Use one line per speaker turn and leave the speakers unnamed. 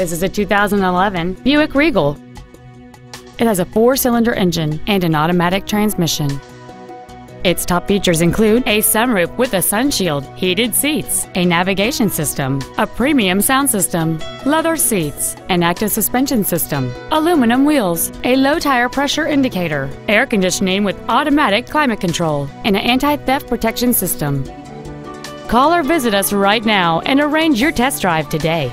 This is a 2011 Buick Regal. It has a four-cylinder engine and an automatic transmission. Its top features include a sunroof with a sunshield, heated seats, a navigation system, a premium sound system, leather seats, an active suspension system, aluminum wheels, a low tire pressure indicator, air conditioning with automatic climate control, and an anti-theft protection system. Call or visit us right now and arrange your test drive today.